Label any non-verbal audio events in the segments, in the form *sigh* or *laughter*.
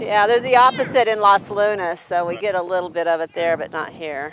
Yeah, they're the opposite in Las Lunas, so we get a little bit of it there, but not here.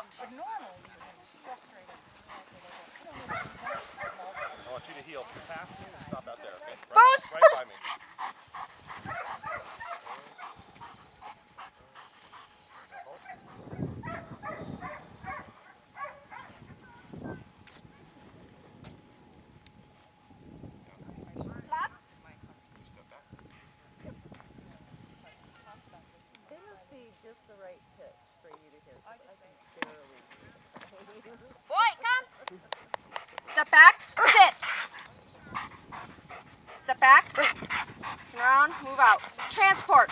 I want you to heel past me and stop out there, okay? Right, Boost! right by me. Boy, come. Step back. Back. Turn around. Move out. Transport.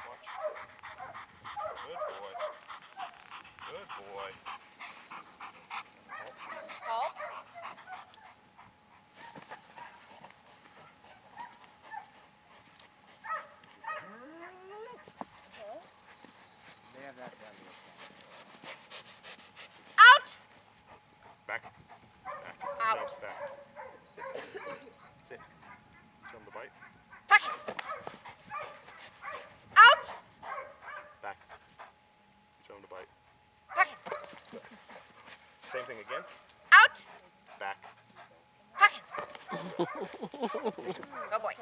On the bite. Back. Out. Back. Catch on the bite. Back. Same thing again. Out. Back. Back. *laughs* oh boy.